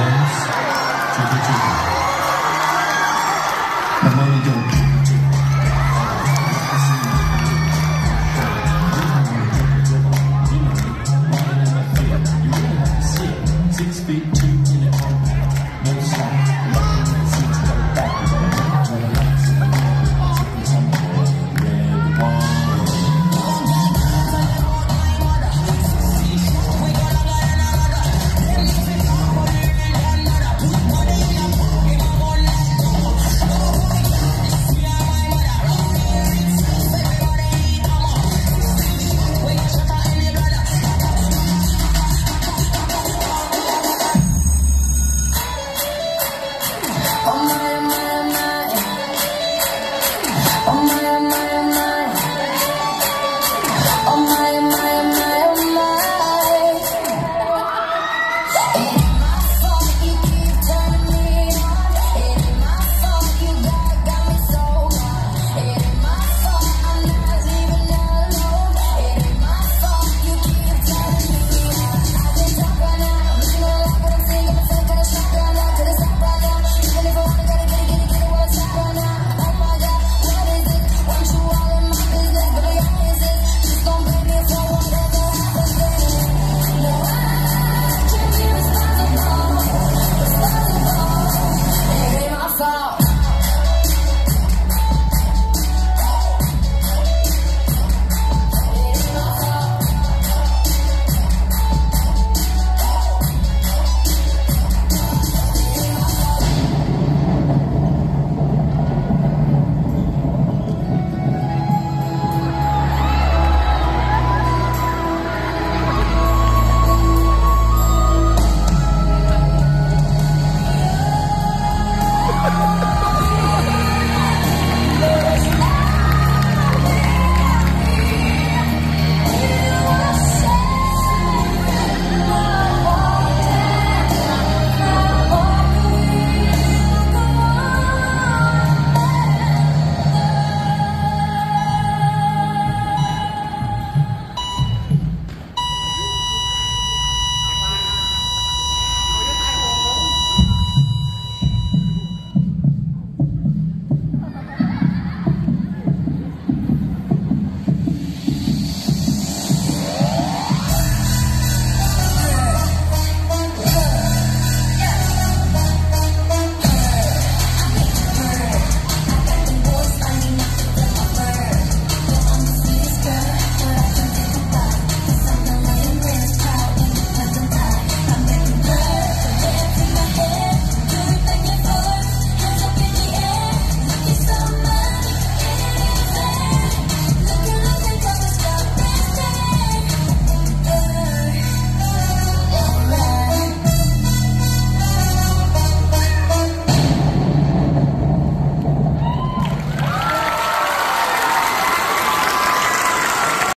James, Chica